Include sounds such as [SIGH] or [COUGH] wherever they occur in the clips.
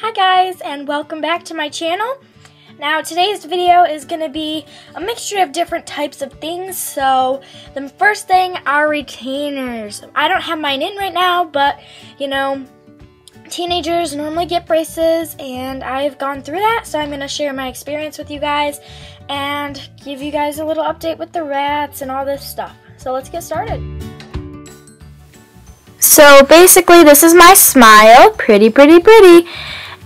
Hi guys and welcome back to my channel. Now today's video is going to be a mixture of different types of things. So the first thing are retainers. I don't have mine in right now but you know teenagers normally get braces and I've gone through that so I'm going to share my experience with you guys and give you guys a little update with the rats and all this stuff. So let's get started. So basically this is my smile, pretty pretty pretty.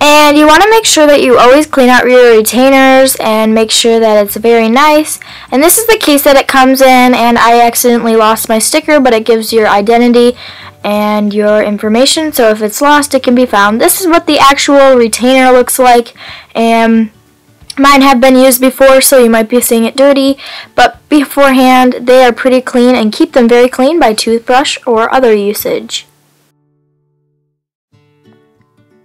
And you want to make sure that you always clean out your retainers and make sure that it's very nice. And this is the case that it comes in and I accidentally lost my sticker but it gives your identity and your information so if it's lost it can be found. This is what the actual retainer looks like and mine have been used before so you might be seeing it dirty but beforehand they are pretty clean and keep them very clean by toothbrush or other usage.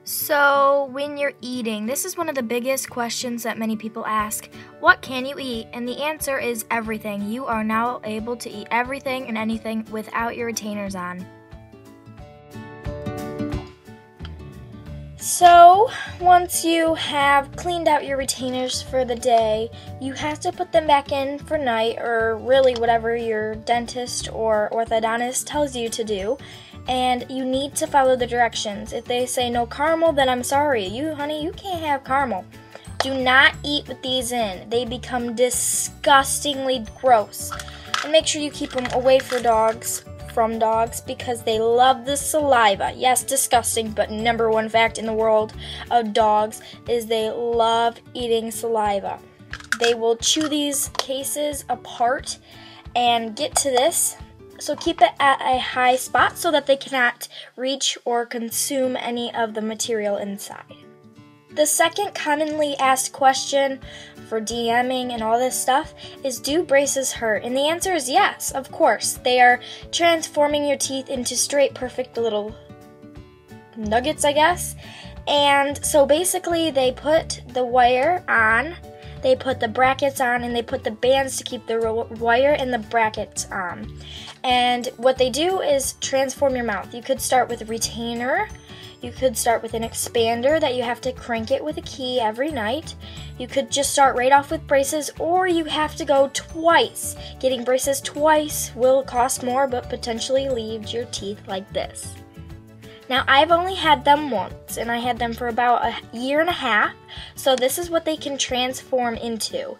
So, when you're eating, this is one of the biggest questions that many people ask. What can you eat? And the answer is everything. You are now able to eat everything and anything without your retainers on. So, once you have cleaned out your retainers for the day, you have to put them back in for night or really whatever your dentist or orthodontist tells you to do and you need to follow the directions. If they say no caramel, then I'm sorry. You, honey, you can't have caramel. Do not eat with these in. They become disgustingly gross. And make sure you keep them away for dogs, from dogs, because they love the saliva. Yes, disgusting, but number one fact in the world of dogs is they love eating saliva. They will chew these cases apart and get to this so keep it at a high spot so that they cannot reach or consume any of the material inside. The second commonly asked question for DMing and all this stuff is do braces hurt? And the answer is yes, of course. They are transforming your teeth into straight, perfect little nuggets, I guess. And so basically, they put the wire on they put the brackets on and they put the bands to keep the wire and the brackets on. And what they do is transform your mouth. You could start with a retainer. You could start with an expander that you have to crank it with a key every night. You could just start right off with braces, or you have to go twice. Getting braces twice will cost more, but potentially leave your teeth like this. Now, I've only had them once, and I had them for about a year and a half, so this is what they can transform into.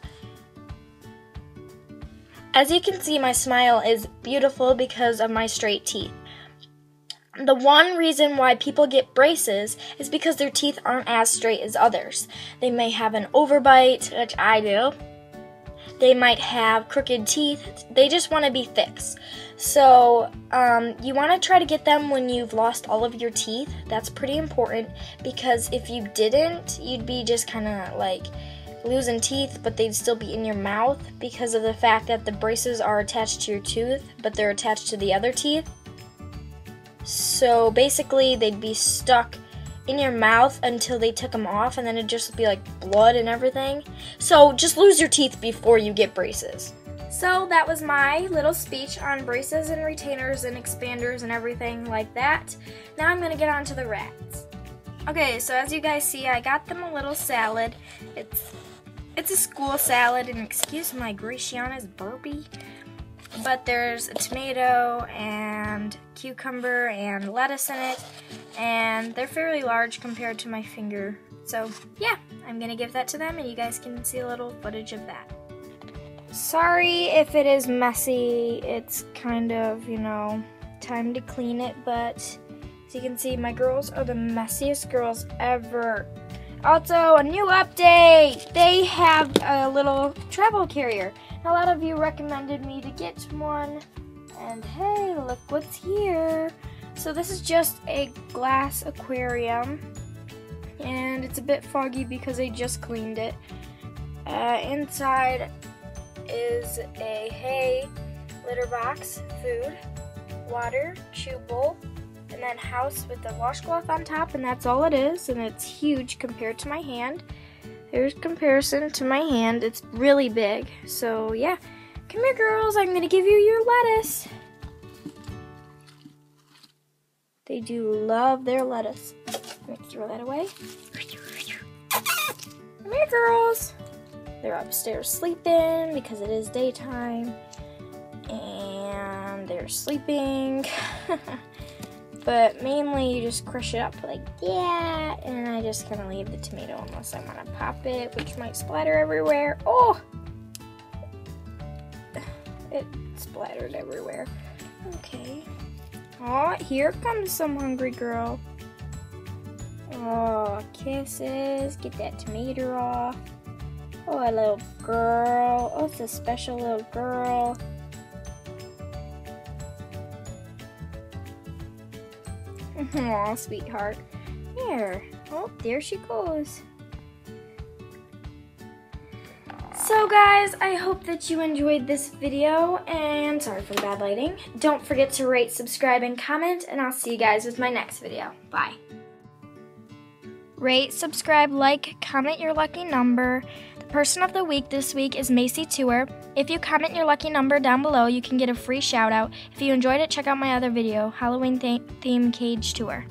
As you can see, my smile is beautiful because of my straight teeth. The one reason why people get braces is because their teeth aren't as straight as others. They may have an overbite, which I do, they might have crooked teeth. They just want to be fixed. So, um, you want to try to get them when you've lost all of your teeth. That's pretty important because if you didn't, you'd be just kind of like losing teeth, but they'd still be in your mouth because of the fact that the braces are attached to your tooth, but they're attached to the other teeth. So basically, they'd be stuck in your mouth until they took them off, and then it'd just be like blood and everything. So just lose your teeth before you get braces. So that was my little speech on braces and retainers and expanders and everything like that. Now I'm gonna get on to the rats. Okay, so as you guys see, I got them a little salad. It's it's a school salad, and excuse my Graciana's burpee but there's a tomato and cucumber and lettuce in it and they're fairly large compared to my finger. So yeah I'm gonna give that to them and you guys can see a little footage of that. Sorry if it is messy. It's kind of you know time to clean it but as you can see my girls are the messiest girls ever. Also a new update. They have a little travel carrier a lot of you recommended me to get one, and hey, look what's here. So this is just a glass aquarium, and it's a bit foggy because I just cleaned it. Uh, inside is a hay litter box, food, water, chew bowl, and then house with a washcloth on top, and that's all it is, and it's huge compared to my hand. Here's comparison to my hand. It's really big. So yeah, come here girls, I'm gonna give you your lettuce. They do love their lettuce. Let me throw that away. Come here, girls. They're upstairs sleeping because it is daytime. And they're sleeping. [LAUGHS] but mainly you just crush it up like that. And I just kind of leave the tomato unless I want to pop it, which might splatter everywhere. Oh! [SIGHS] It splattered everywhere. Okay. Oh, here comes some hungry girl. Oh, kisses. Get that tomato off. Oh, a little girl. Oh, it's a special little girl. Oh, sweetheart. Here. Oh, there she goes. So guys, I hope that you enjoyed this video, and sorry for the bad lighting. Don't forget to rate, subscribe, and comment, and I'll see you guys with my next video. Bye. Rate, subscribe, like, comment your lucky number. Person of the week this week is Macy Tour. If you comment your lucky number down below, you can get a free shout out. If you enjoyed it, check out my other video, Halloween theme cage tour.